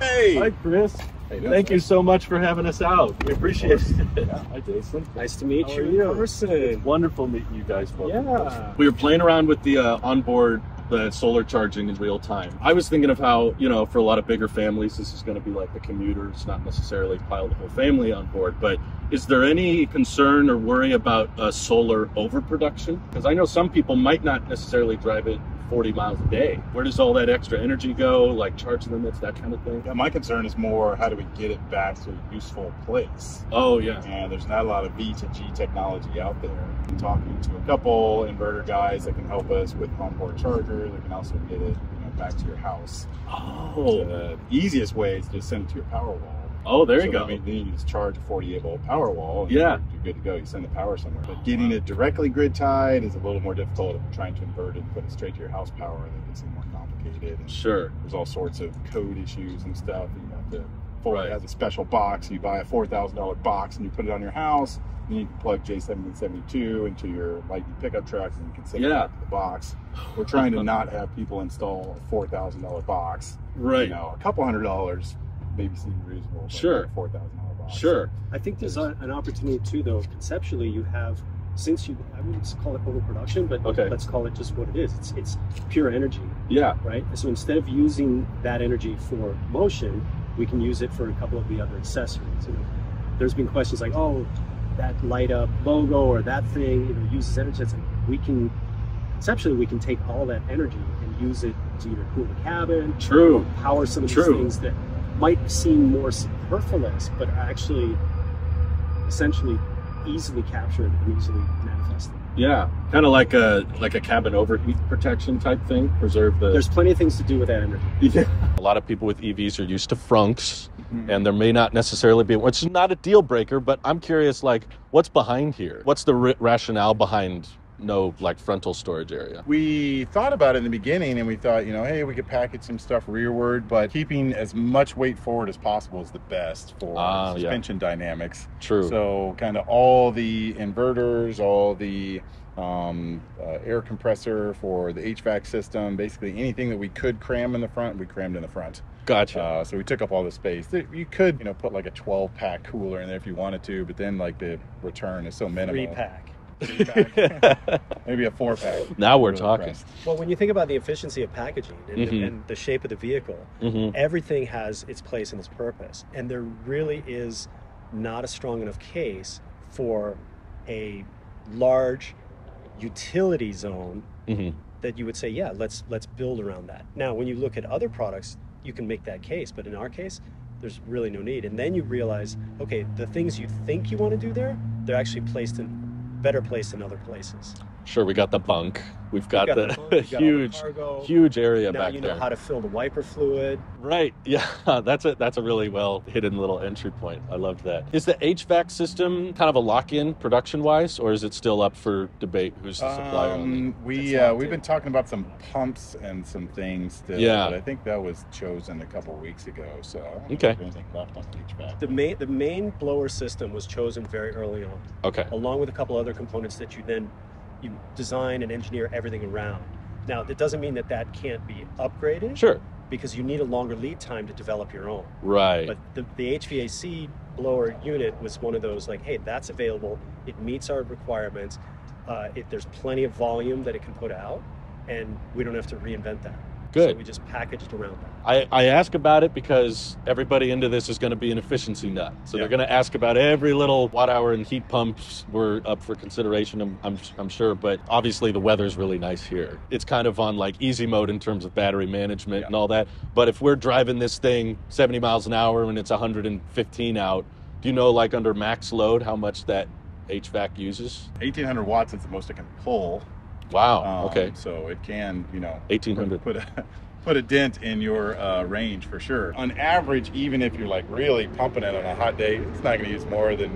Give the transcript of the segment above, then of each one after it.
Hey. Hi, Chris. How you doing, Thank you so much for having us out. We appreciate it. Yeah. Hi, Jason. Nice to meet How you are you? in person. It's wonderful meeting you guys both. Yeah. We were playing around with the uh, onboard, the solar charging in real time. I was thinking of how, you know, for a lot of bigger families, this is going to be like the commuters, not necessarily pile the whole family on board. But is there any concern or worry about uh, solar overproduction? Because I know some people might not necessarily drive it 40 miles a day. Where does all that extra energy go? Like charge limits, that kind of thing? Yeah, my concern is more how do we get it back to a useful place? Oh, yeah. And there's not a lot of V to G technology out there. I'm talking to a couple inverter guys that can help us with onboard charger. They can also get it you know, back to your house. Oh, The easiest way is to send it to your power wall. Oh there you go. means then you just charge a 48 volt power wall. And Yeah. You're, you're good to go. You send the power somewhere. But getting it directly grid tied is a little more difficult. If you're trying to invert it and put it straight to your house power, that gets more complicated. And Sure. there's all sorts of code issues and stuff. You have to. Ford Right. has a special box. You buy a four thousand dollar box and you put it on your house. And you can plug J1772 into your Lightning pickup truck and you can send it Yeah. back to the box. We're trying to not have people install a four thousand dollar box. Right. You know, a couple hundred dollars maybe seem reasonable. but Sure. a four thousand dollar box. Sure. I think there's a, an opportunity too, though. Conceptually, you have since you I wouldn't call it overproduction, but Okay. let's call it just what it is. It's it's pure energy, Yeah. right? So instead of using that energy for motion, we can use it for a couple of the other accessories. You know, there's been questions like, oh, that light up logo or that thing, you know, uses energy. It's like we can conceptually we can take all that energy and use it to either cool the cabin, True. power some of True. these things that might seem more superfluous, but are actually essentially easily captured and easily manifested. Yeah. Kind of like a like a cabin overheat protection type thing. Preserve the. There's plenty of things to do with that energy. Yeah. A lot of people with EVs are used to frunks, Mhm. and there may not necessarily be, which is not a deal breaker, but I'm curious, like, what's behind here? What's the r- rationale behind no, like, frontal storage area? We thought about it in the beginning and we thought, you know, hey, we could package some stuff rearward, but keeping as much weight forward as possible is the best for yeah. suspension dynamics. True. So, kind of all the inverters, all the um, uh, air compressor for the HVAC system, basically anything that we could cram in the front, we crammed in the front. gotcha. Uh, so we took up all the space. You could, you know, put like a 12 pack cooler in there if you wanted to, but then like the return is so minimal. Three pack. Three pack. Maybe a four pack. now we're Really talking. impressed. Well, when you think about the efficiency of packaging and, Mhm. and the shape of the vehicle, hmm everything has its place and its purpose. And there really is not a strong enough case for a large utility zone hmm that you would say, yeah, let's let's build around that. Now, when you look at other products, you can make that case, but in our case, there's really no need. And then you realize, okay, the things you think you want to do there, they're actually placed in better place than other places. Sure, we got the bunk. We've got, You've the, bunk, you've got the huge, cargo. huge area now back you know there. how to fill the wiper fluid. Right. Yeah. That's a that's a really well hidden little entry point. I loved that. Is the HVAC system kind of a lock-in production-wise, or is it still up for debate? Who's the supplier? on Um, we uh, we've in. been talking about some pumps and some things still, Yeah. but I think that was chosen a couple weeks ago. So I don't know if Okay. anything left on HVAC. The main the main blower system was chosen very early on. Okay. along with a couple other components that you then you design and engineer everything around. Now, that doesn't mean that that can't be upgraded Sure. because you need a longer lead time to develop your own. Right. But the, the HVAC blower unit was one of those like, hey, that's available. It meets our requirements. Uh, it, there's plenty of volume that it can put out, and we don't have to reinvent that. So Good. we just packaged around that. I, I ask about it because everybody into this is going to be an efficiency nut. So Yeah. they're going to ask about every little watt hour and heat pumps were up for consideration, I'm, I'm, I'm sure. But obviously, the weather's really nice here. It's kind of on like easy mode in terms of battery management Yeah. and all that. But if we're driving this thing 70 miles an hour and it's 115 out, do you know, like under max load, how much that HVAC uses? 1800 watts is the most it can pull. Wow. Um, okay. So it can, you know, 1800. put, put a put a dent in your uh, range for sure. On average, even if you're like really pumping it on a hot day, it's not going to use more than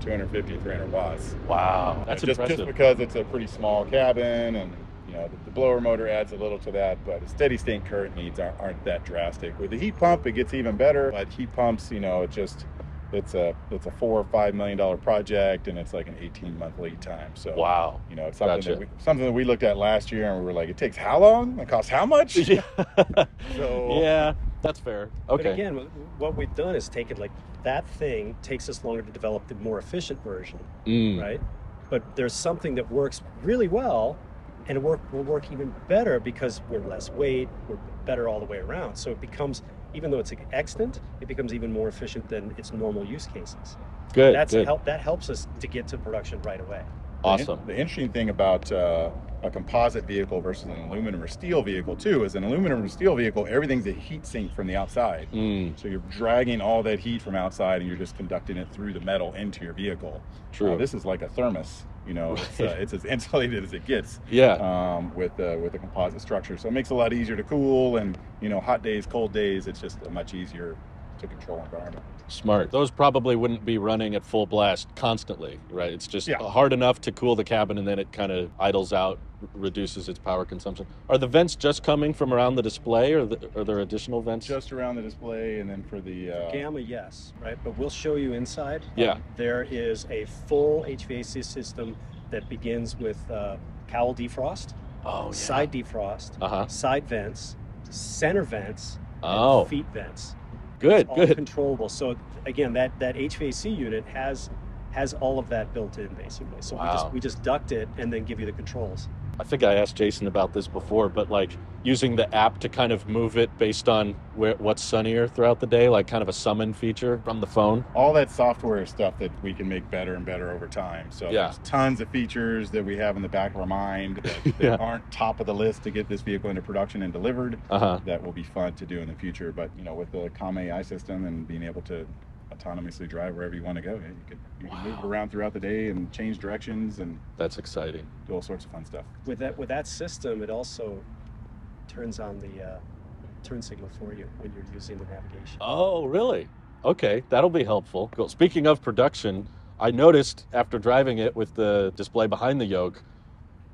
250, 300 watts. Wow. That's just, impressive. just because it's a pretty small cabin and you know the, the blower motor adds a little to that but the steady state current needs aren't, aren't that drastic with the heat pump it gets even better but heat pumps you know it just it's a it's a four or five million dollar project and it's like an 18 month lead time so wow. you know it's something Gotcha. that we, something that we looked at last year and we were like it takes how long it costs how much Yeah. So- yeah. That's fair. okay But again, what we've done is taken like that thing takes us longer to develop the more efficient version, Mm. right? But there's something that works really well, and it work will work even better because we're less weight, we're better all the way around. So it becomes, even though it's extant, it becomes even more efficient than its normal use cases. Good. That's good. help. That helps us to get to production right away. Awesome. The, interesting thing about uh, a composite vehicle versus an aluminum or steel vehicle too is an aluminum or steel vehicle, everything's a heat sink from the outside. Mm. So you're dragging all that heat from outside and you're just conducting it through the metal into your vehicle. True. Uh, this is like a thermos. You know, it's, uh, it's as insulated as it gets Yeah. um, with uh, with a composite structure. So it makes it a lot easier to cool and you know, hot days, cold days. It's just a much easier to control environment. Smart. Those probably wouldn't be running at full blast constantly, right? It's just Yeah. hard enough to cool the cabin and then it kind of idles out, r- reduces its power consumption. Are the vents just coming from around the display or the, are there additional vents? Just around the display, and then for the uh, Gamma, yes, right? But we'll show you inside. Yeah. Um, there is a full HVAC system that begins with uh, cowl defrost, oh, yeah. side defrost, Uh huh. side vents, center vents, Oh, and feet vents. Good, all good. controllable. So again, that that HVAC unit has has all of that built in basically. So we just we just duct it and then give you the controls. I think I asked Jason about this before, but like using the app to kind of move it based on where what's sunnier throughout the day, like kind of a summon feature from the phone. all that software stuff that we can make better and better over time. So Yeah. there's tons of features that we have in the back of our mind that, that Yeah. aren't top of the list to get this vehicle into production and delivered. Uh huh. That will be fun to do in the future. But you know, with the Comma AI system and being able to autonomously drive wherever you want to go, yeah, you could you can move around throughout the day and change directions and That's exciting. do all sorts of fun stuff. With that with that system, it also turns on the uh, turn signal for you when you're using the navigation. Oh, really? Okay, that'll be helpful. Cool. Speaking of production, I noticed after driving it with the display behind the yoke,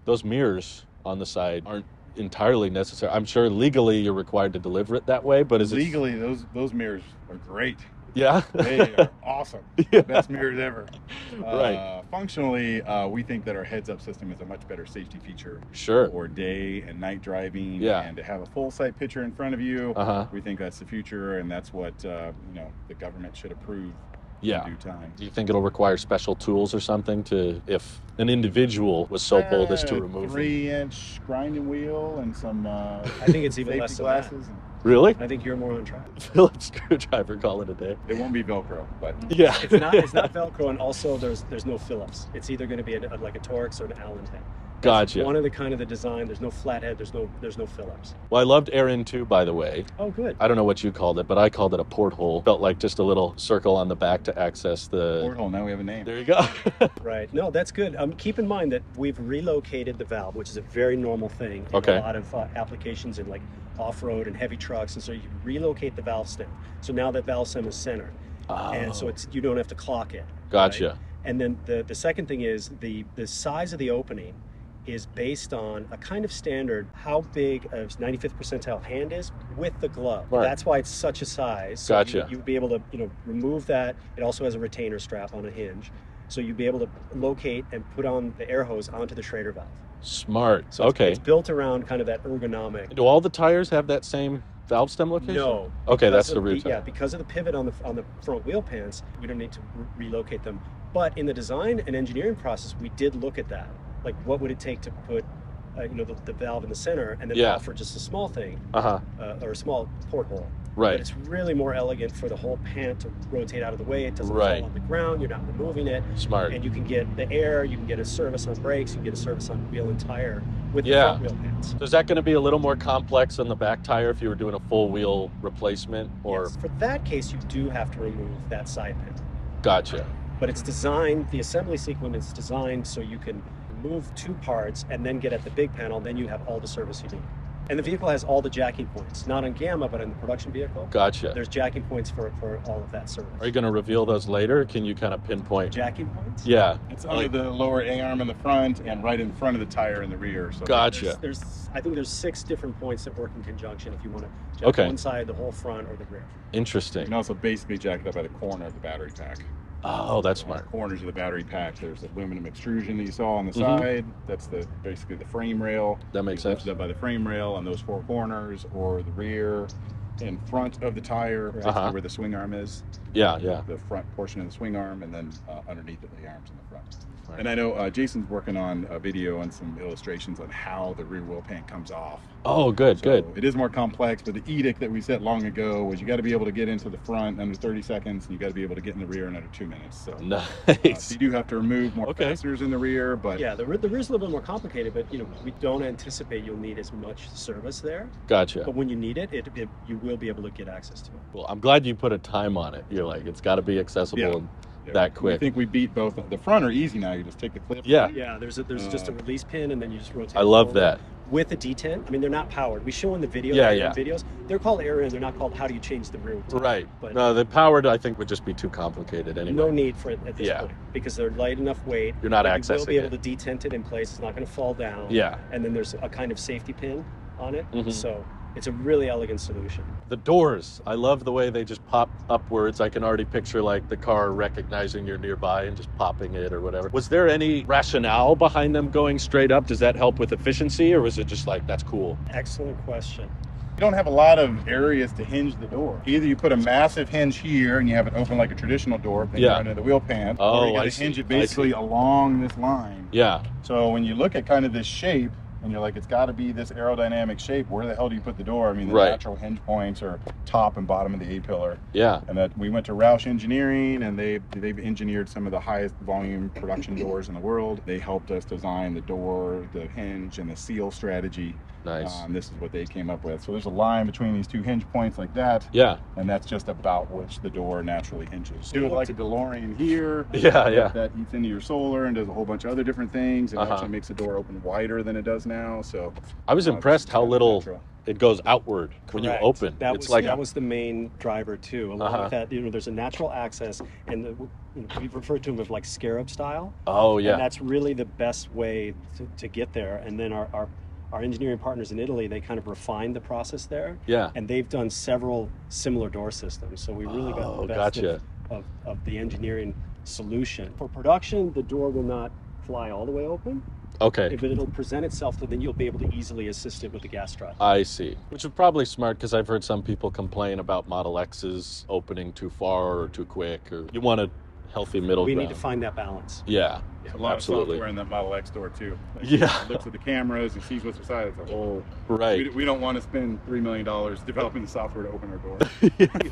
those mirrors on the side aren't entirely necessary. I'm sure legally you're required to deliver it that way, but is it Legally, those those mirrors are great. Yeah. They are awesome. Yeah. Best mirrors ever. Right. Uh, functionally, uh, we think that our heads-up system is a much better safety feature Sure. for day and night driving. Yeah. And to have a full sight picture in front of you, Uh huh. we think that's the future, and that's what uh, you know the government should approve Yeah. in due time. Do you think it'll require special tools or something to if an individual was so bold as to Uh, remove them? three-inch grinding wheel and some. Uh, I think it's even safety less than that. Glasses. and- Really? I think you're more on track. Phillips screwdriver, call it a day. It won't be Velcro, but Yeah. It's not it's not Velcro, and also there's there's no Phillips. It's either going to be a, like a Torx or an Allen head. That's Gotcha. One of the kind of the design. There's no flathead. There's no there's no Phillips. Well, I loved Aaron too, by the way. Oh, good. I don't know what you called it, but I called it a porthole. Felt like just a little circle on the back to access the. porthole. Now we have a name. There you go. Right. No, that's good. Um, keep in mind that we've relocated the valve, which is a very normal thing in Okay. a lot of uh, applications in like off-road and heavy trucks. And so you relocate the valve stem. So now that valve stem is centered, and so Oh, it's you don't have to clock it. Gotcha. right? And then the the second thing is the the size of the opening is based on a kind of standard how big a 95th percentile hand is with the glove. Right. That's why it's such a size. So Gotcha. You, would be able to you know remove that. It also has a retainer strap on a hinge. So you'd be able to locate and put on the air hose onto the Schrader valve. Smart. So okay. It's built around kind of that ergonomic. Do all the tires have that same valve stem location? No. Okay, because that's the rear Yeah, because of the pivot on the on the front wheel pants, we don't need to re- relocate them. But in the design and engineering process, we did look at that. Like, what would it take to put, uh, you know, the, the valve in the center and then Yeah. offer just a small thing Uh huh. uh, or a small porthole. Right. But it's really more elegant for the whole pant to rotate out of the way. It doesn't Right. fall on the ground. You're not removing it, Smart. and you can get the air. You can get a service on brakes. You can get a service on wheel and tire with Yeah. the front wheel pants. So is that going to be a little more complex on the back tire if you were doing a full wheel replacement? Or Yes. for that case, you do have to remove that side pin. gotcha. but it's designed the assembly sequence is designed so you can remove two parts and then get at the big panel then you have all the service you need and the vehicle has all the jacking points not on gamma but in the production vehicle Gotcha. there's jacking points for, for all of that service Are you going to reveal those later? Can you kind of pinpoint? jacking points Yeah. It's under Like- the lower A arm in the front and right in front of the tire in the rear. So Gotcha. there's, there's i think there's six different points that work in conjunction if you want to jack Okay. one side the whole front or the rear Interesting. You Interesting. can also basically jack it up at the corner of the battery pack. Oh, that's On the smart. corners of the battery pack, there's aluminum extrusion that you saw on the Mhm. side. That's the basically the frame rail. That makes sense. up by the frame rail on those four corners or the rear. in front of the tire, basically Uh-huh. where the swing arm is. Yeah, yeah. The front portion of the swing arm, and then uh, underneath it, the arms in the front. Right. And I know uh, Jason's working on a video and some illustrations on how the rear wheel pant comes off. Oh, good, So good. It is more complex, but the edict that we set long ago was you got to be able to get into the front under 30 seconds, and you got to be able to get in the rear in under two minutes. So, uh, Nice. so you do have to remove more Okay. fasteners in the rear, but Yeah, the, re- the rear's a little bit more complicated, but you know we don't anticipate you'll need as much service there. Gotcha. But when you need it, it, it you will be able to get access to it. Well, I'm glad you put a time on it. You're like, it's got to be accessible Yeah. and yeah, that quick. I think we beat both. The front are easy now. You just take the clip. Yeah. Yeah, there's a, there's just a Uh, release pin, and then you just rotate. I love over. that. With a detent, I mean they're not powered. We show in the video. Yeah, yeah. Videos. They're called aerial. They're not called how do you change the route. Right. But- no, the powered I think would just be too complicated anyway. No need for it at this Yeah. point because they're light enough weight. You're not that You will be able it. to detent it in place. It's not going to fall down. Yeah. And then there's a kind of safety pin on it, Mhm. so it's a really elegant solution. The doors. I love the way they just pop upwards. I can already picture like the car recognizing you're nearby and just popping it or whatever. Was there any rationale behind them going straight up? Does that help with efficiency or was it just like that's cool? Excellent question. You don't have a lot of areas to hinge the door. Either you put a massive hinge here and you have it open like a traditional door, then Yeah. you're under the wheel pan, Oh, or you got I to see. hinge it basically along this line. Yeah. So when you look at kind of this shape, and you're like, it's got to be this aerodynamic shape. Where the hell do you put the door? I mean, the Right. natural hinge points are top and bottom of the A pillar. Yeah. And that we went to Roush Engineering, and they they've engineered some of the highest volume production doors in the world. They helped us design the door, the hinge, and the seal strategy. Nice. Um, this is what they came up with. So there's a line between these two hinge points like that, yeah. and that's just about which the door naturally hinges. Do it like a DeLorean here. Yeah, yeah. That eats into your solar and does a whole bunch of other different things. It Uh-huh. actually makes the door open wider than it does now. So I was uh, impressed how little natural. it goes outward when you open. That it's was like that was the main driver too. Along Uh-huh. with that, you know, there's a natural access, and the, you know, we refer to them as like scarab style. oh And yeah. that's really the best way to, to get there. And then our, our our engineering partners in Italy, they kind of refined the process there, Yeah. and they've done several similar door systems. So we really got Oh, the best gotcha. of, of, of the engineering solution. For production, the door will not fly all the way open, Okay. but it'll present itself, so then you'll be able to easily assist it with the gas drive. I see. Which is probably smart because I've heard some people complain about Model X's opening too far or too quick, or you want a healthy middle we ground. need to find that balance. yeah, a lot absolutely. of software in that Model X door too. Like, Yeah. looks at the cameras and sees what's beside it. It's a whole. Right. We, we don't want to spend three million dollars developing the software to open our door.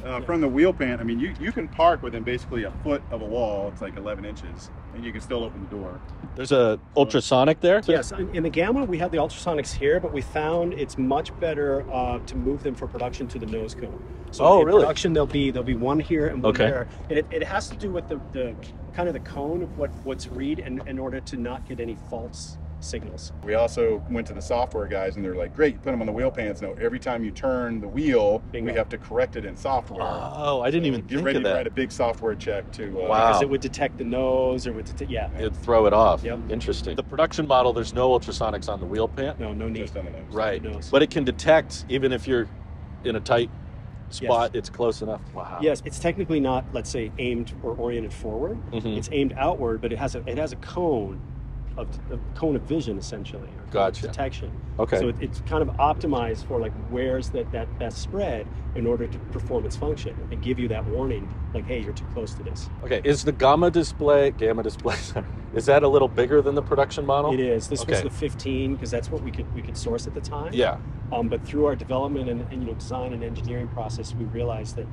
uh, from the wheel pan, I mean, you, you can park within basically a foot of a wall. It's like 11 inches, and you can still open the door. There's a ultrasonic there. Yes, in in the Gamma, we have the ultrasonics here, but we found it's much better uh, to move them for production to the nose cone. So Oh, in really? production, there'll be there'll be one here and one Okay. there, and it, it has to do with the, the kind of the cone of what what's read, in, in order to not get any false signals. We also went to the software guys, and they're like, "Great, you put them on the wheel pans. Now every time you turn the wheel, Bingo. we have to correct it in software." Oh, I didn't even Get think ready of to write a big software check to. Uh, Wow. Because it would detect the nose, or would detect yeah. It'd throw it off. Yep. Interesting. The production model, there's no ultrasonics on the wheel pan. No, no need. Just on the nose. Right. nose. But it can detect even if you're in a tight spot. It's close enough. Wow. Yes, it's technically not, let's say, aimed or oriented forward. Mhm. It's aimed outward, but it has a it has a cone of a cone of vision essentially, or of Gotcha. detection. Okay. So it, it's kind of optimized for like where's that that that spread in order to perform its function and give you that warning, like, hey, you're too close to this. Okay, is the gamma display gamma display is that a little bigger than the production model? It is. This was the 15 because that's what we could we could source at the time. Yeah. Um, but through our development and, and you know design and engineering process, we realized that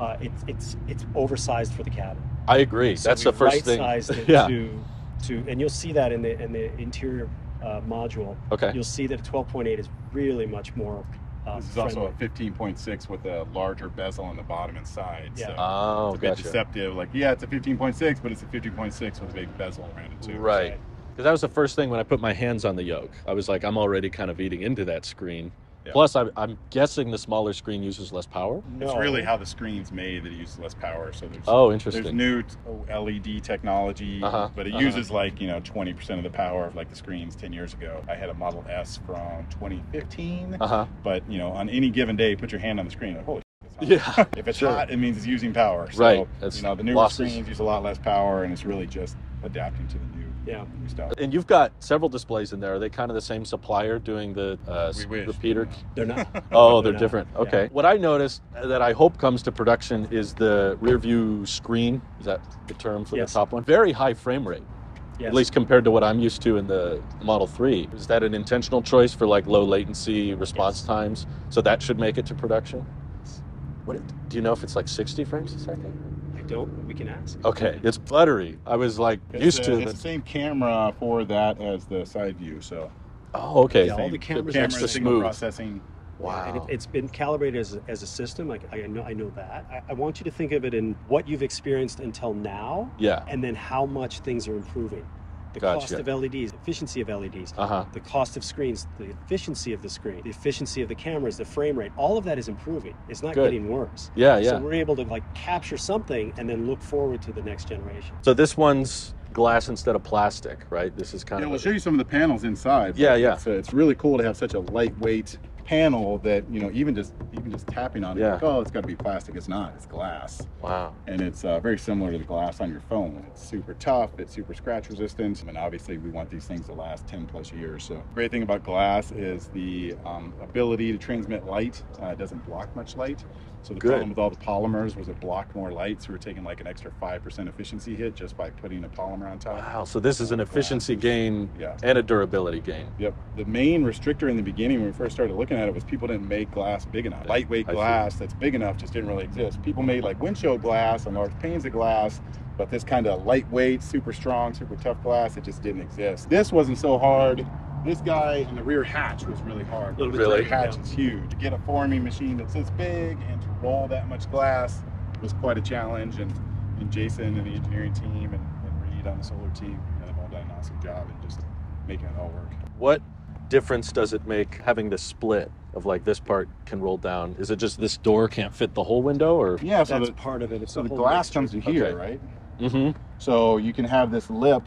uh, it's it's it's oversized for the cabin. I agree. So That's the first thing. yeah. to to and you'll see that in the in the interior uh, module. Okay. You'll see that 12.8 is really much more. Uh, This is also a 15.6 with a larger bezel on the bottom and side. Yeah. So Oh, it's a bit gotcha. deceptive. Like, yeah, it's a 15.6, but it's a 15.6 with a big bezel around it too. Right. Because that was the first thing when I put my hands on the yoke. I was like, I'm already kind of eating into that screen. Yeah. Plus, I'm, I'm guessing the smaller screen uses less power. No. It's really how the screen's made that it uses less power. So there's Oh, interesting. there's new LED technology, Uh-huh, but it uh-huh. uses like you know 20% of the power of like the screens 10 years ago. I had a Model S from 2015, Uh huh. but you know on any given day, put your hand on the screen, like, holy. It's. Yeah. If it's Sure. hot, it means it's using power. So, Right, that's You know, the newer losses. screens use a lot less power, and it's really just adapting to the new Yeah. stuff. And you've got several displays in there. Are they kind of the same supplier doing the uh, wish. repeater? They're not. Oh, they're not. different. Yeah. Okay. What I noticed that I hope comes to production is the rear view screen. Is that the term for Yes. the top one? Very high frame rate, Yes. at least compared to what I'm used to in the Model 3. Is that an intentional choice for like low latency response Yes. times? So that should make it to production? What, do you know if it's like 60 frames a second? I don't. We can ask. Okay, it's buttery. I was like It's, used to it's the the same camera for that as the side view. So Oh, okay. Yeah, all the cameras camera, extra signal smooth. processing. Wow. And it, it's been calibrated as, as a system. Like I know, I know that. I, I want you to think of it in what you've experienced until now, yeah. and then how much things are improving. The cost of LEDs, efficiency of LEDs, Uh huh. the cost of screens, the efficiency of the screen, the efficiency of the cameras, the frame rate. All of that is improving. It's not Good. getting worse. Yeah, yeah. So we're able to like capture something and then look forward to the next generation. So this one's glass instead of plastic, right? This is kind Yeah, of we'll show you some of the panels inside. Yeah, yeah. It's, uh, it's really cool to have such a lightweight panel that you know even just even just tapping on it, Yeah. like, oh, it's got to be plastic. It's not. It's glass, wow. and it's uh, very similar to the glass on your phone. It's super tough. It's super scratch resistant, and obviously we want these things to last 10 plus years. So great thing about glass is the um, ability to transmit light. Uh, it doesn't block much light. So the Good. problem with all the polymers was it blocked more light, so we're taking like an extra five percent efficiency hit just by putting a polymer on top. Wow. So this is an efficiency gain Yeah. and a durability gain. Yep. The main restrictor in the beginning when we first started looking at it was people didn't make glass big enough. Lightweight I see. glass that's big enough just didn't really exist. People made like windshield glass and large panes of glass, but this kind of lightweight, super strong, super tough glass, it just didn't exist. This wasn't so hard. This guy in the rear hatch was really hard. Little bit The rear Really? hatch yeah. is huge. To get a forming machine that's this big and to roll that much glass was quite a challenge. And, and Jason and the engineering team and, and Reed on the solar team, you know, they've all done an awesome job in just making it all work. What difference does it make having the split of like this part can roll down? Is it just this door can't fit the whole window or? Yeah, so That's the, part of it. It's so the whole glass mixture. comes to here, Okay. right? Mm-hmm. So you can have this lip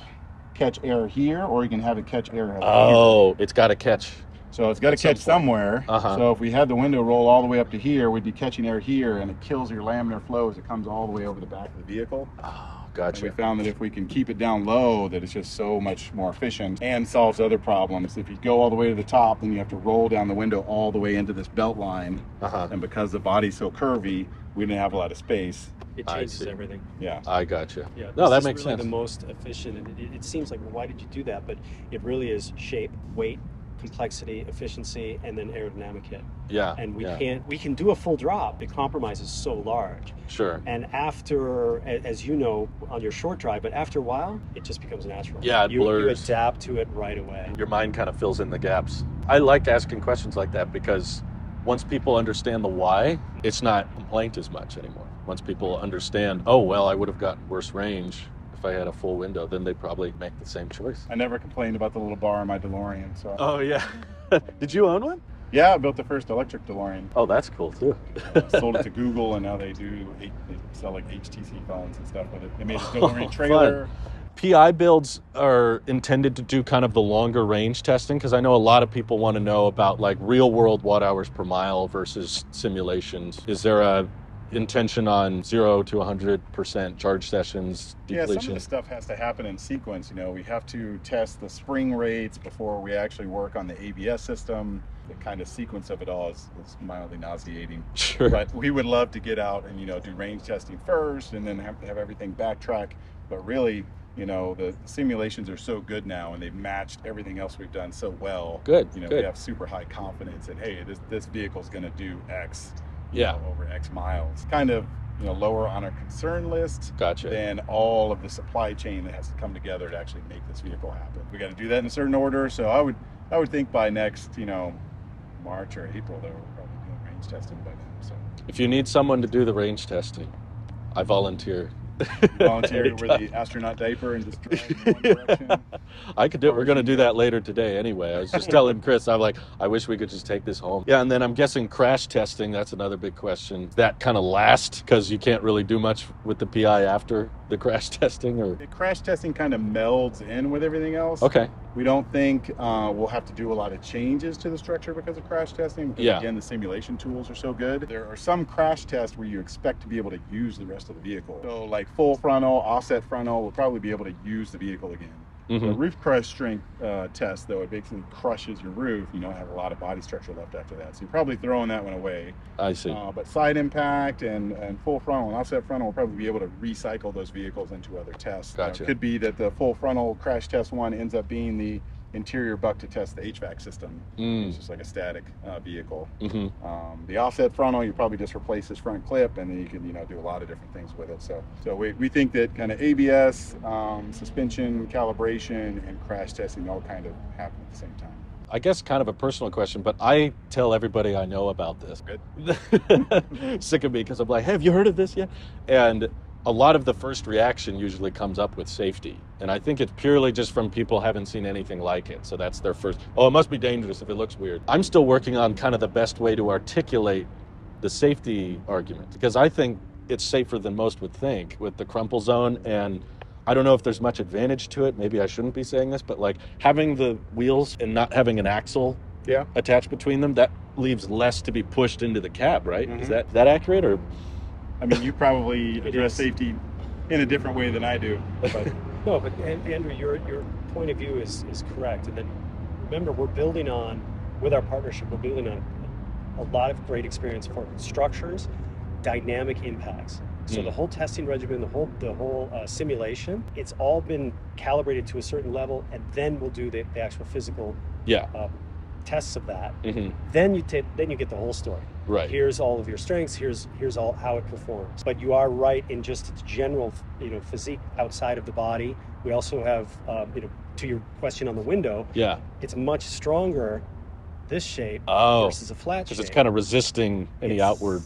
catch air here, or you can have it catch air here. Oh, it's got to catch. So it's got to catch point. somewhere. Uh-huh. So if we had the window roll all the way up to here, we'd be catching air here, and it kills your laminar flow as it comes all the way over the back of the vehicle. Oh, And we found that if we can keep it down low, that it's just so much more efficient and solves other problems. If you go all the way to the top, then you have to roll down the window all the way into this belt line. Uh-huh. And because the body's so curvy, we didn't have a lot of space. It I changes see. everything. Yeah. I gotcha. Yeah, No, this that is makes really sense. The most efficient, and it, it seems like, well, why did you do that? But it really is shape, weight, complexity, efficiency, and then aerodynamic hit. Yeah. And we yeah. can't, we can do a full drop. The compromise is so large. Sure. And after, as you know, on your short drive, but after a while, it just becomes natural. Yeah, it you, you adapt to it right away. Your mind kind of fills in the gaps. I like asking questions like that because once people understand the why, it's not complaint as much anymore. Once people understand, oh, well, I would have gotten worse range if I had a full window, then they probably make the same choice. I never complained about the little bar in my DeLorean. So Oh, yeah. Did you own one? yeah, I built the first electric DeLorean. Oh, that's cool too. Uh, sold it to Google, and now they do they sell like HTC phones and stuff with it. They made a Oh, DeLorean fun. PI builds are intended to do kind of the longer range testing because I know a lot of people want to know about like real world watt hours per mile versus simulations. Is there a intention on zero to 100% charge sessions, Yeah, some of depletion? the stuff has to happen in sequence. You know, we have to test the spring rates before we actually work on the ABS system. The kind of sequence of it all is, is mildly nauseating. Sure. But we would love to get out and you know do range testing first, and then have, have everything backtrack. But really, you know, the simulations are so good now, and they've matched everything else we've done so well. Good, You know, good. we have super high confidence that hey, this this vehicle's going to do X. Yeah. know, over X miles. Kind of you know lower on our concern list Gotcha. than all of the supply chain that has to come together to actually make this vehicle happen. We got to do that in a certain order. So I would I would think by next you know March or April that we're probably doing range testing by then. So If you need someone to do the range testing, I volunteer. volunteer wear the astronaut diaper and just drive in one direction. I could do it. We're going to do that later today anyway. I was just telling Chris, I'm like, I wish we could just take this home. Yeah, and then I'm guessing crash testing, that's another big question. That kind of last because you can't really do much with the PI after the crash testing or. The crash testing kind of melds in with everything else. Okay. We don't think uh, we'll have to do a lot of changes to the structure because of crash testing. Because Yeah. again, the simulation tools are so good. There are some crash tests where you expect to be able to use the rest of the vehicle. So like full frontal, offset frontal, we'll probably be able to use the vehicle again. The Mhm. roof crush strength uh, test, though, it basically crushes your roof. You don't have a lot of body structure left after that. So you're probably throwing that one away. I see. Uh, but side impact and, and full frontal and offset frontal will probably be able to recycle those vehicles into other tests. Uh, Gotcha. it could be that the full frontal crash test one ends up being the interior buck to test the HVAC system. Mm. It's just like a static uh, vehicle. hmm Um, the offset frontal, you probably just replace this front clip, and then you can you know do a lot of different things with it. So so we, we think that kind of ABS, um, suspension, calibration, and crash testing all kind of happen at the same time. I guess kind of a personal question, but I tell everybody I know about this. Sick of me because I'm like, hey, have you heard of this yet? And a lot of the first reaction usually comes up with safety. And I think it's purely just from people haven't seen anything like it. So that's their first, oh, it must be dangerous if it looks weird. I'm still working on kind of the best way to articulate the safety argument because I think it's safer than most would think with the crumple zone. And I don't know if there's much advantage to it. Maybe I shouldn't be saying this, but like having the wheels and not having an axle Yeah. attached between them, that leaves less to be pushed into the cab, right? Mhm. Is that is that accurate or I mean, you probably address safety in a different way than I do. But No, but Andrew, your your point of view is is correct. And then remember, we're building on with our partnership. We're building on a lot of great experience for structures, dynamic impacts. So Mm. the whole testing regimen, the whole the whole uh, simulation, it's all been calibrated to a certain level, and then we'll do the, the actual physical yeah? uh, tests of that. hmm Then you take then you get the whole story. Right. Here's all of your strengths. Here's here's all how it performs. But you are right in just its general, you know, physique outside of the body. We also have, um, you know, to your question on the window, Yeah. it's much stronger. This shape Oh, versus a flat because shape. it's kind of resisting any It's outward.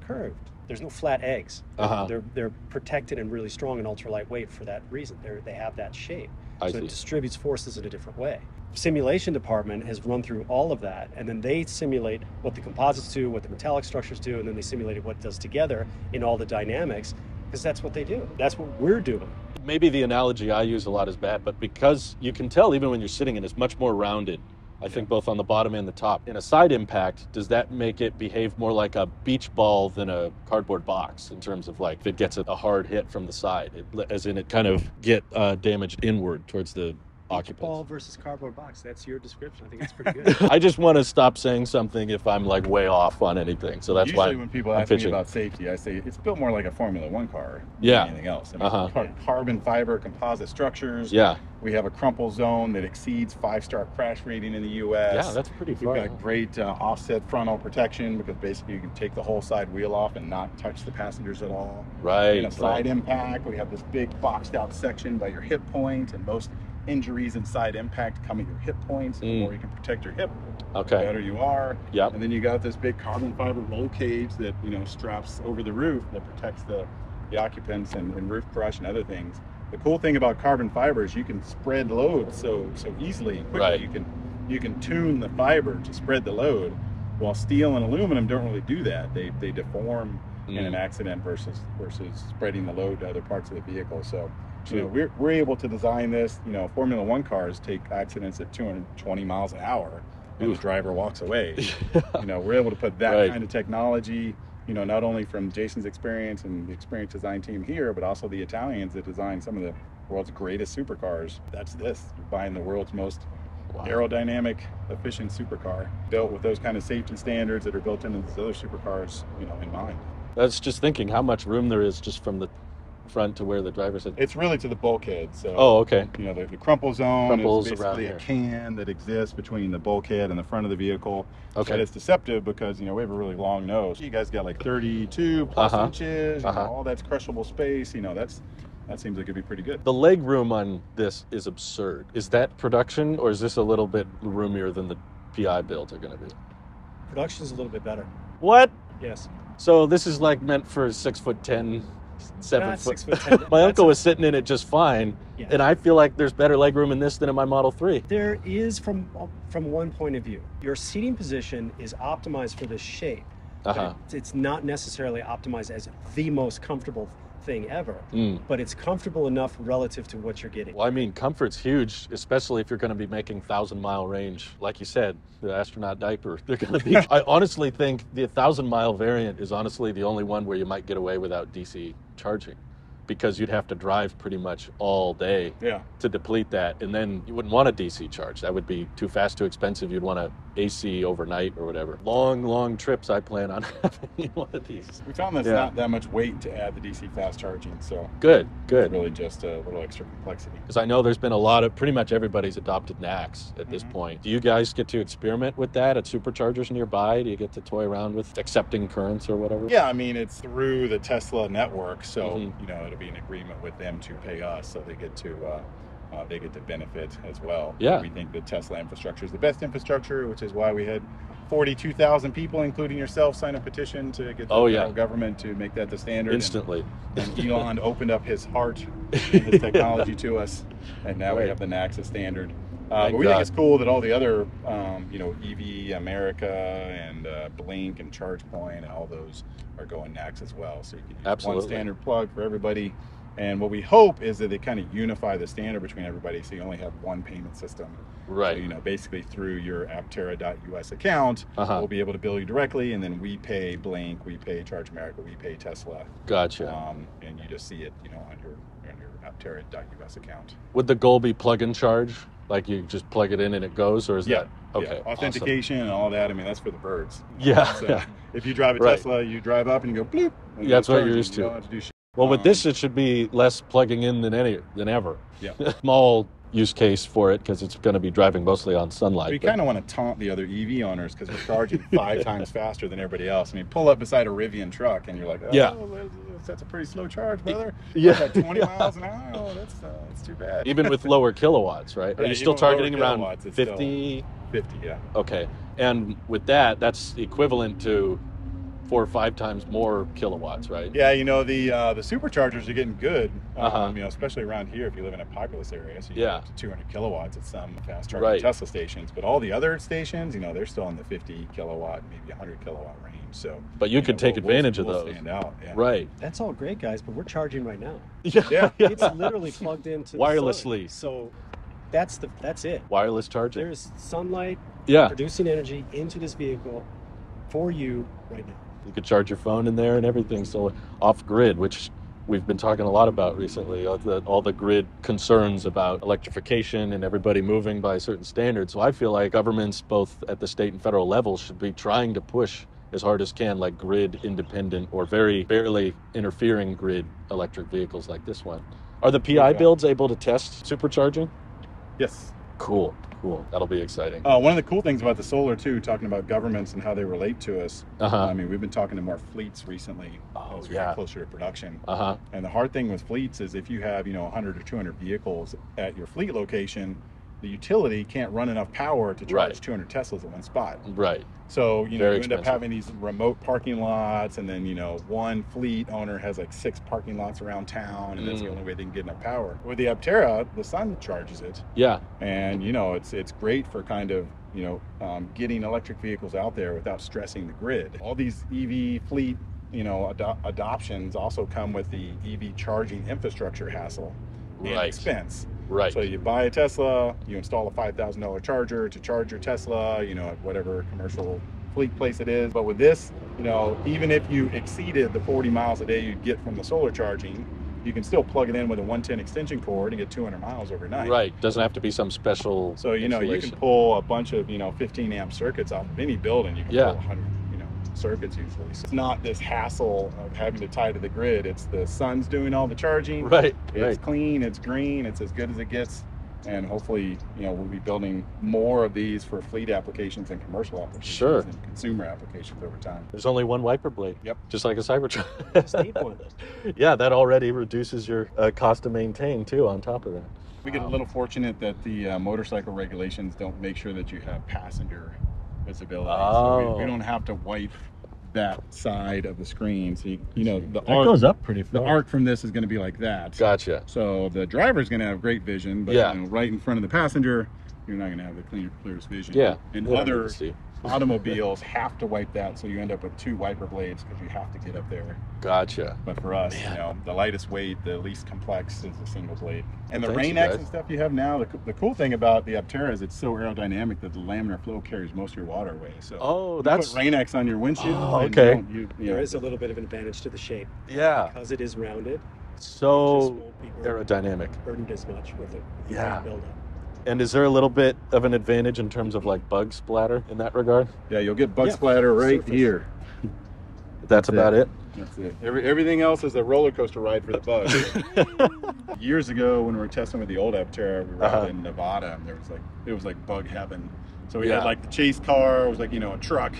curved. There's no flat eggs. Uh-huh. They're they're protected and really strong and ultra lightweight for that reason. They they have that shape. I so see. it distributes forces in a different way. Simulation department has run through all of that, and then they simulate what the composites do, what the metallic structures do, and then they simulated what it does together in all the dynamics, because that's what they do. That's what we're doing. Maybe the analogy I use a lot is bad, but because you can tell even when you're sitting in, it's much more rounded. I think both on the bottom and the top. In a side impact, does that make it behave more like a beach ball than a cardboard box in terms of like if it gets a, hard hit from the side, it, as in it kind of get uh, damaged inward towards the occupants? Ball versus cardboard box. That's your description. I think it's pretty good. I just want to stop saying something if I'm like way off on anything. So that's usually why. when people I'm ask me pitching. about safety, I say it's built more like a Formula One car Yeah. than anything else. I mean, Uh-huh. car- Carbon fiber composite structures. Yeah, We have a crumple zone that exceeds five-star crash rating in the U.S. yeah, that's pretty We've far. got great uh, offset frontal protection because basically you can take the whole side wheel off and not touch the passengers at all. Right. In a side right. impact, we have this big boxed out section by your hip point, and most injuries inside impact come at your hip points. The Mm. more you can protect your hip, the Okay. better you are. Yep. And then you got this big carbon fiber roll cage that you know straps over the roof that protects the, the occupants and, and roof crush and other things. The cool thing about carbon fiber is you can spread load so so easily and quickly. Right. You can you can tune the fiber to spread the load, while steel and aluminum don't really do that. They they deform in an Mm. accident versus versus spreading the load to other parts of the vehicle. So. Know, we're, we're able to design this. You know, Formula One cars take accidents at 220 miles an hour, and the driver walks away you know we're able to put that Right. kind of technology you know not only from jason's experience and the experience design team here but also the italians that design some of the world's greatest supercars that's this you're buying the world's most Wow. aerodynamic efficient supercar built with those kind of safety standards that are built into these other supercars you know in mind That's just thinking how much room there is just from the front to where the driver said. it's really to the bulkhead so Oh, okay. you know the, the crumple zone Crumples is basically a can that exists between the bulkhead and the front of the vehicle Okay. But it's deceptive because you know we have a really long nose. You guys got like 32 plus Uh-huh. inches. Uh-huh. know, all that's crushable space. You know that's that seems like it'd be pretty good. The leg room on this is absurd. Is that production or is this a little bit roomier than the PI builds are going to be? Production's a little bit better. What? Yes. So this is like meant for six foot ten, seven Not foot. foot 10. my uncle was sitting in it just fine, Yeah. and I feel like there's better leg room in this than in my Model Three. There is from from one point of view. Your seating position is optimized for this shape. Uh huh. It's, it's not necessarily optimized as the most comfortable thing ever, Mm. but it's comfortable enough relative to what you're getting. Well, I mean, comfort's huge, especially if you're going to be making thousand mile range. Like you said, the astronaut diaper. They're going to be. I honestly think the thousand mile variant is honestly the only one where you might get away without DC charging. Because you'd have to drive pretty much all day Yeah. to deplete that, and then you wouldn't want a DC charge. That would be too fast, too expensive. You'd want a AC overnight or whatever. Long, long trips. I plan on having one of these. We found that's Yeah. not that much weight to add the DC fast charging, so Good, it's good. really just a little extra complexity. Because I know there's been a lot of pretty much everybody's adopted NACs at this Mhm. point. Do you guys get to experiment with that at superchargers nearby? Do you get to toy around with accepting currents or whatever? Yeah, I mean it's through the Tesla network, so Mhm. you know it'll be an agreement with them to pay us, so they get to uh, uh, they get to benefit as well. Yeah. we think the Tesla infrastructure is the best infrastructure, which is why we had forty-two thousand people, including yourself, sign a petition to get the Oh, yeah. federal government to make that the standard. Instantly. And, Elon opened up his heart and his technology to us, and now Right. we have the NACS standard. Uh, but we God. think it's cool that all the other, um, you know, EV America and uh, Blink and ChargePoint and all those are going NACS as well. So you can use Absolutely. one standard plug for everybody. And what we hope is that they kind of unify the standard between everybody, so you only have one payment system. So, Right. you know, basically through your Aptera.us account, Uh-huh. we'll be able to bill you directly, and then we pay Blink, we pay Charge America, we pay Tesla, Gotcha. um, and you just see it, you know, on your on your Aptera.us account. Would the goal be plug and charge? Like you just plug it in and it goes, or is Yeah, that okay? Yeah. Authentication and all that. I mean, that's for the birds. Yeah, So yeah. if you drive a Right. Tesla, you drive up and you go bloop. and Yeah, that's what you're used to. to. Well, with Um, this, it should be less plugging in than any than ever. Yeah. Small use case for it because it's going to be driving mostly on sunlight. We kind of want to taunt the other EV owners because we're charging five times faster than everybody else. I mean, pull up beside a Rivian truck and you're like, oh, Yeah. that's- a pretty slow charge, brother. Yeah. That, 20 Yeah. miles an hour. Oh, that's uh, that's too bad. even with lower kilowatts, right? Are Yeah, you still even with lower targeting around kilowatts, it's still- 50? 50, yeah. Okay. And with that, that's equivalent to four or five times more kilowatts, right? Yeah, you know the uh, the superchargers are getting good. Um, Uh-huh. You know, especially around here if you live in a populous area. So you Yeah. get up to 200 kilowatts at some fast charging Right. Tesla stations, but all the other stations, you know, they're still in the 50 kilowatt, maybe 100 kilowatt range. So But you know, could take we'll- we'll- advantage of we'll those. Stand out. Yeah. Right. That's all great, guys, but we're charging right now. Yeah. It's literally plugged into the sun. Wirelessly. So that's the that's it. Wireless charging. There's sunlight Yeah. producing energy into this vehicle for you right now. You could charge your phone in there and everything. So off grid, which we've been talking a lot about recently, all the, all the grid concerns about electrification and everybody moving by a certain standard. So I feel like governments, both at the state and federal level, should be trying to push as hard as can, like grid independent or very barely interfering grid electric vehicles like this one. Are the PI builds able to test supercharging? Yes. Cool, cool. That'll be exciting. Uh, one of the cool things about the solar too, talking about governments and how they relate to us. Uh huh. I mean, we've been talking to more fleets recently Oh, as we yeah. get closer to production. Uh huh. And the hard thing with fleets is if you have, you know, 100 or 200 vehicles at your fleet location, the utility can't run enough power to charge Right. 200 Teslas at one spot. Right. So, you know, Very you end up having these remote parking lots, and then, you know, one fleet owner has like six parking lots around town, and that's the Mm. only way they can get enough power. With the Aptera, the sun charges it, Yeah. and, you know, it's it's great for kind of, you know, um, getting electric vehicles out there without stressing the grid. All these EV fleet, you know, ado- adoptions also come with the EV charging infrastructure hassle and Right. expense. Right. So you buy a Tesla, you install a five thousand dollar charger to charge your Tesla, you know, at whatever commercial fleet place it is. But with this, you know, even if you exceeded the 40 miles a day you'd get from the solar charging, you can still plug it in with a 110 extension cord and get 200 miles overnight. Right. Doesn't have to be some special. So you know you can pull a bunch of you know 15 amp circuits off of any building. You can Yeah. pull 100 you know circuits usually. So it's not this hassle of having to tie to the grid. It's the sun's doing all the charging. Right. It's Right. clean, it's green, it's as good as it gets. And hopefully, you know, we'll be building more of these for fleet applications and commercial applications Sure. and consumer applications over time. There's only one wiper blade. Yep. Just like a Cybertruck. Just need one. yeah, that already reduces your uh, cost to maintain too. On top of that. We get a little fortunate that the uh, motorcycle regulations don't make sure that you have passenger visibility. So we, Oh. we don't have to wipe that side of the screen. So you, you know the That arc, goes up pretty the arc from this is going to be like that. Gotcha. So the driver's going to have great vision, but Yeah. you know, right in front of the passenger, you're not going to have the clear, clearest vision. Yeah. And Yeah, other you see. Automobiles have to wipe that, so you end up with two wiper blades because you have to get up there. Gotcha. But for us, Man. you know, the lightest weight, the least complex is a single blade. And the Rain X and stuff you have now, the, the cool thing about the Aptera is it's so aerodynamic that the laminar flow carries most of your water away. So Oh, you that's put Rain X on your windshield. Oh, and you okay. don't- You, you There know, is a little bit of an advantage to the shape yeah. because it is rounded. So Just won't be aerodynamic. burdened as much with it. Yeah. Buildup. And is there a little bit of an advantage in terms of like bug splatter in that regard? Yeah, you'll get bug Yeah, splatter right surface. here. That's That's about it. That's it. Every, everything else is a roller coaster ride for the bugs. Years ago, when we were testing with the old Aptera, we were Uh-huh. out in Nevada, and there was like it was like bug heaven. So we Yeah. had like the chase car, it was like you know a truck,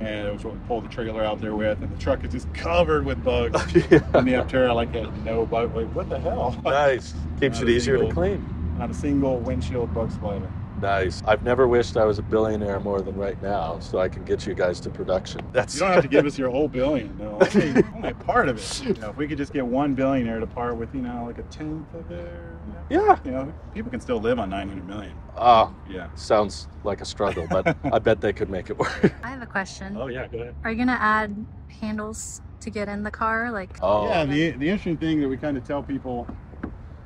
and it was what we pulled the trailer out there with, and the truck is just covered with bugs. Yeah. And the Aptera like had no bug. Like what the hell? Nice. Keeps it easier to single- clean. Not a single windshield bug splatter. Nice. I've never wished I was a billionaire more than right now, so I can get you guys to production. That's You don't have to give us your whole billion. No, only, only part of it. You know, if we could just get one billionaire to part with, you know, like a tenth of their, yeah. you know, people can still live on 900 million. Ah, Yeah. sounds like a struggle, but I bet they could make it work. I have a question. Oh yeah, go ahead. Are you gonna add handles to get in the car? Like, Oh, Yeah, the, the interesting thing that we kind of tell people,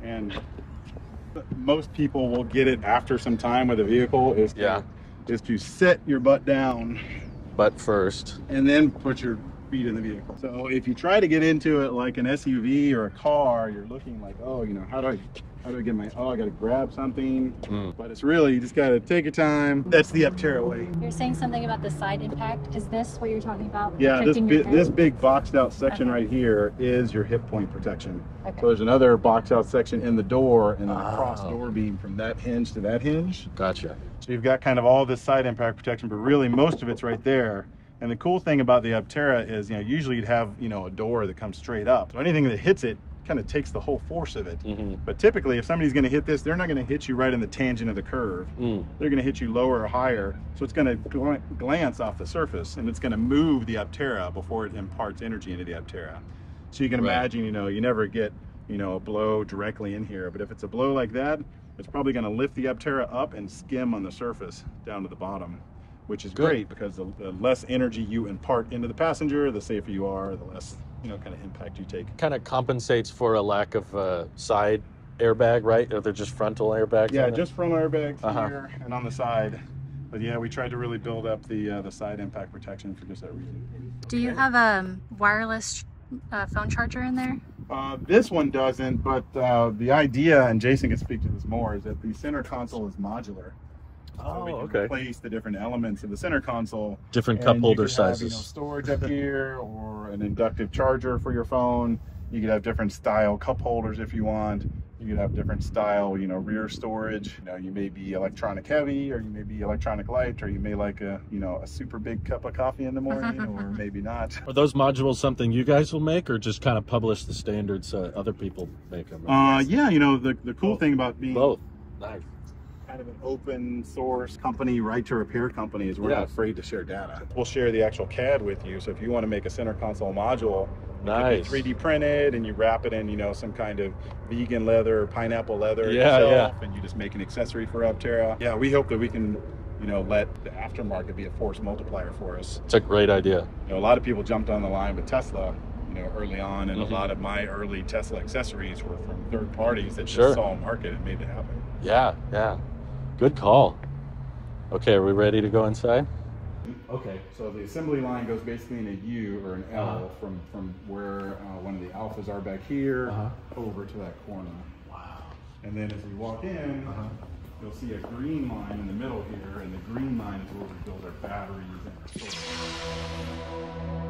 and most people will get it after some time with a vehicle, is to, Yeah. is to set your butt down Butt first, and then put your feet in the vehicle. So if you try to get into it like an SUV or a car, you're looking like, oh, you know, how do I, how do I get my, oh, I got to grab something. Mm. But it's really, you just got to take your time. That's the Aptera way. You're saying something about the side impact. Is this what you're talking about? Yeah, this Protecting your bi- this big boxed out section Okay. right here is your hip point protection. Okay. So there's another boxed out section in the door and then a cross Oh. door beam from that hinge to that hinge. gotcha. So you've got kind of all this side impact protection, but really most of it's right there. And the cool thing about the Aptera is, you know, usually you'd have, you know, a door that comes straight up. So anything that hits it kind of takes the whole force of it. hmm But typically, if somebody's going to hit this, they're not going to hit you right in the tangent of the curve. Mm. They're going to hit you lower or higher. So it's going to gl- glance off the surface and it's going to move the Aptera before it imparts energy into the Aptera. So you can Right. imagine, you know, you never get, you know, a blow directly in here. But if it's a blow like that, it's probably going to lift the Aptera up and skim on the surface down to the bottom, which is Good. great because the, the less energy you impart into the passenger, the safer you are, the less, you know, kind of impact you take. Kind of compensates for a lack of uh, side airbag, right? Or they're just frontal airbags? Yeah, just front airbags Uh-huh. here and on the side. But yeah, we tried to really build up the uh, the side impact protection for just that reason. do you have a um, wireless uh, phone charger in there? Uh, this one doesn't, but uh, the idea, and Jason can speak to this more, is that the center console is modular. So we Oh, can okay. replace the different elements of the center console. Different cup holder have, sizes. you know, storage up here, or an inductive charger for your phone. You could have different style cup holders if you want. You could have different style, you know, rear storage. You know, you may be electronic heavy, or you may be electronic light, or you may like a, you know, a super big cup of coffee in the morning, or maybe not. Are those modules something you guys will make, or just kind of publish the standards uh, other people make them? Uh, yeah, you know, the, the cool Both. thing about being Both. Nice. Kind of an open source company, right to repair company, is we're Yeah. not afraid to share data. We'll share the actual CAD with you. So if you want to make a center console module, Nice. it could be 3D printed and you wrap it in, you know, some kind of vegan leather, pineapple leather Yeah, yourself, and you just make an accessory for Aptera. Yeah, we hope that we can, you know, let the aftermarket be a force multiplier for us. It's a great idea. You know, a lot of people jumped on the line with Tesla, you know, early on, and Mhm. a lot of my early Tesla accessories were from third parties that Sure. just saw a market and made it happen. Yeah, yeah. Good call. Okay, are we ready to go inside? Okay. So the assembly line goes basically in a U or an L Uh-huh. from from where uh, one of the alphas are back here Uh-huh. over to that corner. Wow. And then as we walk in, Uh-huh. you'll see a green line in the middle here, and the green line is where we build our batteries and our storage.